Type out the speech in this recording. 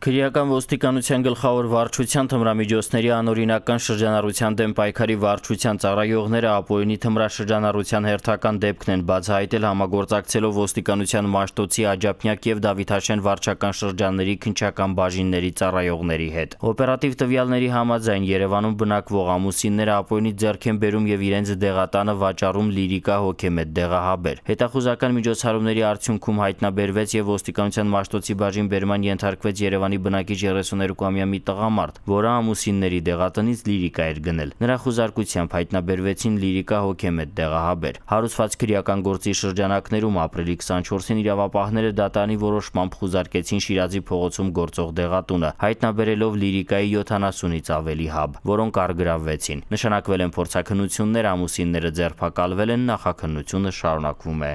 Քրեական ոստիկանության գլխավոր վարչության թմրամիջոցների անօրինական շրջանառության դեմ պայքարի վարչության ծառայողները ապօրինի թմրաշրջանառության հերթական դեպքն են բացահայտել համագործակցելով ոստիկանության Մաշտոցի, Աջափնյակ եւ Դավիթաշեն վարչական շրջանների քնչական բաժինների ծառայողների հետ։ Օպերատիվ տվյալների համաձայն Երևանում բնակվող ամուսինները ապօրինի ձեռք են բերում եւ իրենց դեղատանը վաճառում լիրիկա հոգեմետ դեղահաբեր։ Հետախուզական միջոցառումների արդյունքում հայտնաբերվեց եւ ոստիկանության Մաշտոցի բաժին բերման ենթարկվեց Երևան Երևանի բնակիչ 32-ամյա մի տղամարդ, որը ամուսինների դեղատնից լիրիկա էր գնել։ Նրա խուզարկությամբ հայտնաբերվեցին լիրիկա հոգեմետ դեղահաբեր։ Հարուցված քրեական գործի շրջանակներում ապրիլի 24-ին իրավապահները դատարանի որոշմամբ խուզարկեցին Շիրազի փողոցում գործող դեղատունը, հայտնաբերելով լիրիկայի 70-ից ավելի հաբ, որոնք առգրավվեցին։ Նշանակվել են փորձաքննություններ, ամուսինները ձերբակալվել են, նախաքննությունը շարունակվում է։